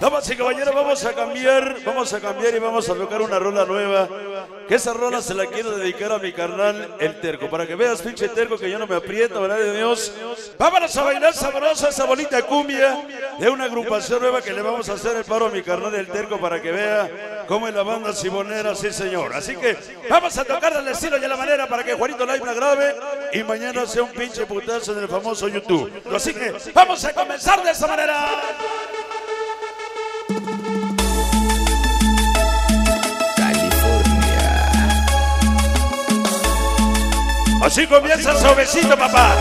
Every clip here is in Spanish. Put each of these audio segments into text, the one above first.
Damas y caballeros, vamos a cambiar, vamos a cambiar y vamos a tocar una rola nueva. Que esa rola se la quiero dedicar a mi carnal, el terco. Para que veas, pinche terco, que yo no me aprieto, ¿verdad de Dios? Vámonos a bailar sabrosa esa bonita cumbia de una agrupación nueva que le vamos a hacer el paro a mi carnal, el terco, para que vea cómo es la banda simonera, sí señor. Así que vamos a tocar del estilo y a la manera para que Juanito Live la grabe y mañana sea un pinche putazo en el famoso YouTube. Así que vamos a comenzar de esa manera. Así comienza suavecito, papá.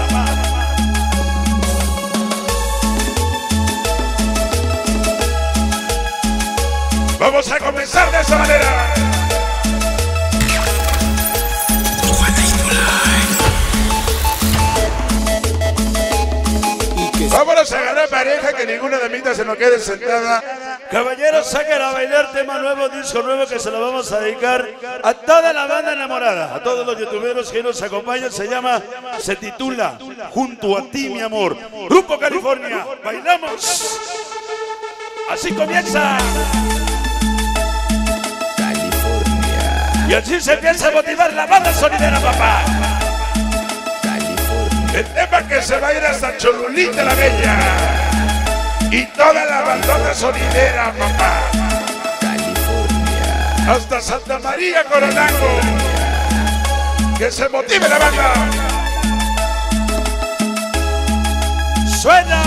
Vamos a comenzar de esa manera. Vámonos a ganar pareja, que ninguna de mitas se nos quede sentada. Caballeros, saquen a bailar tema nuevo, disco nuevo que se lo vamos a dedicar a toda la banda enamorada, a todos los youtuberos que nos acompañan. Se llama, se titula Junto a ti, mi amor. Grupo California, bailamos. Así comienza. Y así se empieza a motivar la banda sonidera, papá. El tema que se va a ir hasta Cholulita la Bella. Y toda la bandona sonidera, papá. Hasta Santa María Coronado. Que se motive la banda. Suena.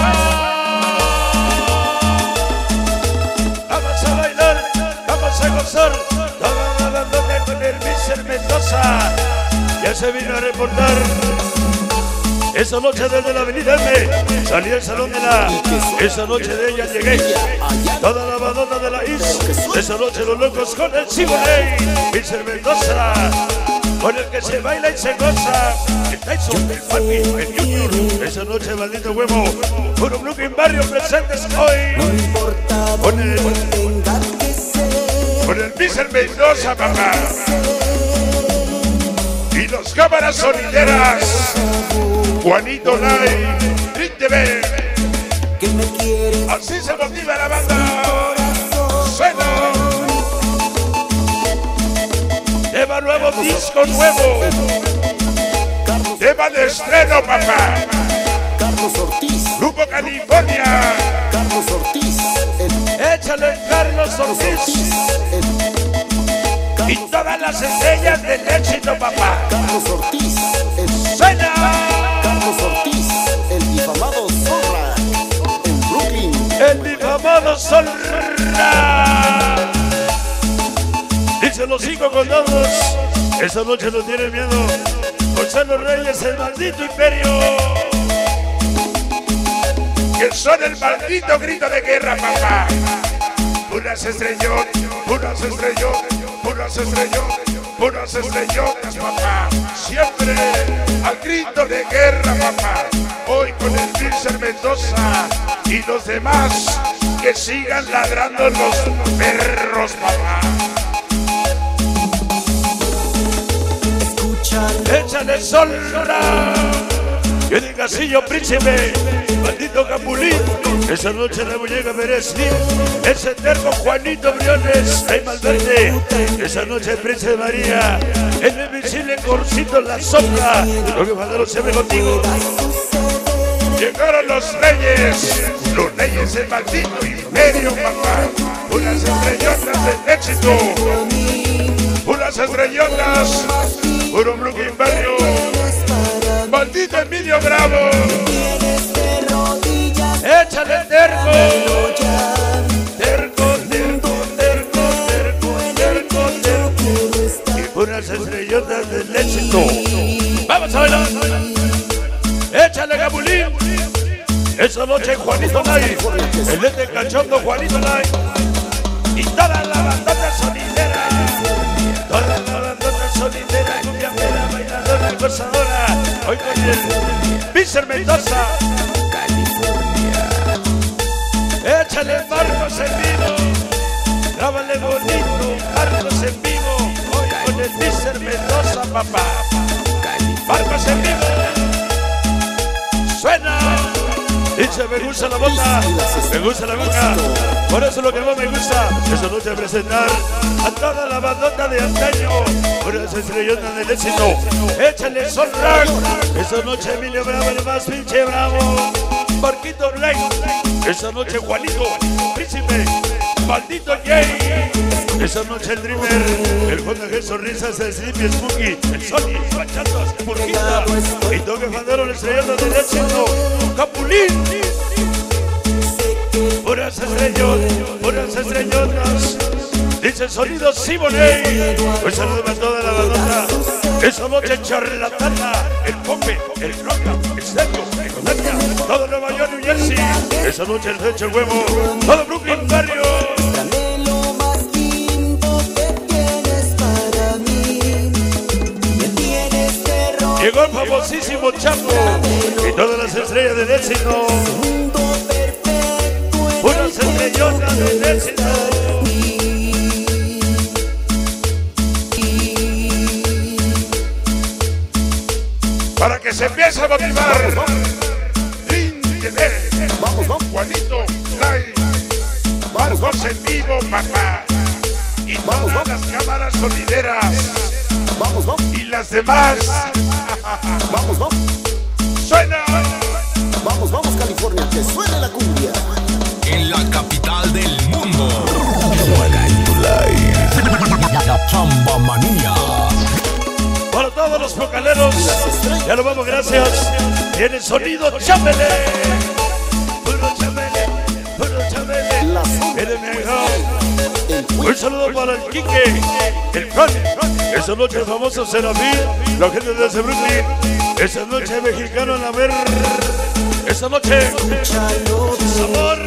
Vamos a bailar, vamos a gozar. Toda la bandona con el Miser Mendoza. Ya se vino a reportar. Esa noche desde la avenida M salí al salón de la. Esa noche de ella llegué. Toda la badona de la is. Esa noche los locos con el Siboney. Mister Mendoza. Con el que se baila y se goza. El Tyson, el Papi, el Junior. Esa noche, maldito huevo. Puro Brooklyn Barrio presentes hoy. Con el. Con el Mister Mendoza, papá. Y los cámaras sonideras. Juanito Lai, Rit TV. Así se motiva la banda. Suena. Tema nuevo, disco nuevo. Tema de estreno, papá. Carlos Ortiz, Grupo California. Carlos Ortiz, Échale Carlos Ortiz. Y todas las estrellas del éxito, papá. Carlos Ortiz, Suena. Solra. Dice los cinco condados. Esa noche no tiene miedo. Gonzalo Reyes, el maldito imperio. Que son el maldito grito de guerra, papá. Unas estrellotas, unas estrellotas, unas estrellotas, unas estrellotas, papá. Siempre al grito de guerra, papá. Hoy con el Pilser Mendoza y los demás que sigan ladrando los perros, papá. Échale solra. Y el casillo príncipe, maldito Capulín. Esa noche la muñeca Pérez ese terco Juanito Briones, hay Malverde. Esa noche el príncipe María, el invisible Corcito La Sombra. Lo que faltaron siempre contigo. Llegaron los reyes, los reyes del maldito imperio, papá. Unas estrellotas del éxito, unas estrellotas, puro Brooklyn Barrio. Maldito Emilio Bravo, échale terco. Terco, terco, terco, terco, terco, terco. Y unas estrellotas del éxito. Vamos a bailar. Échale Gabulín. Esa noche Juanito Lai, el este cachondo Juanito Lai. Y toda la bandota sonidera. Toda la bandota sonidera, cumbiambera, bailadora, gozadora. Hoy con el Vícer Mendoza. Échale Marcos en vivo. Grábale bonito, Marcos en vivo. Hoy con el Vícer Mendoza, papá. Marcos en vivo. Me gusta la boca, me gusta la boca. Por eso lo que más me gusta es noche presentar a toda la bandota de antaño. Por eso estrellonas del éxito. Échale sol rock. Esa noche Emilio Bravo, el más pinche bravo. Marquito Black. Esa noche Juanito, Príncipe. Maldito Jay. Esa noche el Dreamer, el JG Sonrisas, el Sleepy Spooky, el Sony, Bachatas, Murquita, y Toque Fandero, el estrellado del éxito, Capulín. Puras estrellotas, puras estrellotas. Dice el sonido Siboney. Un saludo para toda la bandota. Esa noche charlatana, el Pope, el Roca, el Sergio, el Conaca, todo Nueva York, New Jersey. Esa noche el Techo el Huevo, todo Brooklyn Barrio. Llegó el famosísimo Chapo y todas las estrellas del éxito. Puras estrellotas del éxito. Para que se empiece a motivar. Vamos, vamos, Juanito, Lai, Marcos en vivo, papá. Y Vamos, todas vamos. las cámaras sonideras vamos, vamos, y las demás. vamos, vamos, ¡Suena! vamos, vamos, California, que suene la cumbia. en la capital del mundo. Juega en tu live. La Chamba Manía. Para todos los focaleros, ya nos vamos, gracias. Tiene sonido, chámele. Puro chámele, puro chámele. La sombra, Un saludo para el Quique, el Fran. Esa noche el famoso Serafín, la gente de Brooklyn. Esa noche mexicano en la ver. Esa noche, sabor.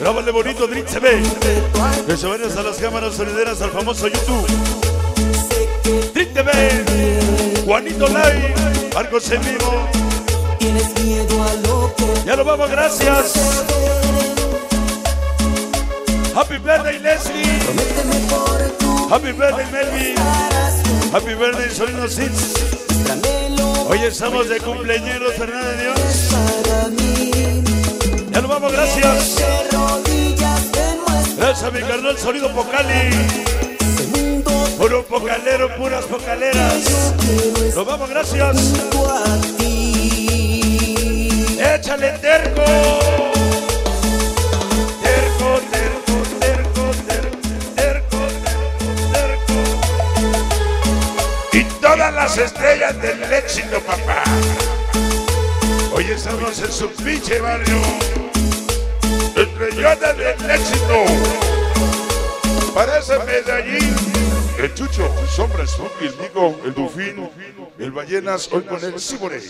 Grábale bonito, Dream TV. Que se vayan a las cámaras sonideras al famoso YouTube. Dream TV, Juanito Live, Marcos en vivo. Ya nos vamos, gracias. Happy birthday, Leslie. Happy birthday, Melvin. Happy birthday, Solino lo Hoy estamos de cumpleaños, Fernanda de Dios. Ya nos vamos, gracias. Gracias a mi carnal Sonido Pocali. Puro pocalero, puras pocaleras. Nos vamos, gracias. Échale. Terco, del éxito, papá. Hoy estamos en su pinche barrio. Estrellotas del éxito. Parece Medellín. El Chucho, Sombra el Digo, el Dufín, el Ballenas, hoy con el Sibore.